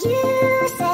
You say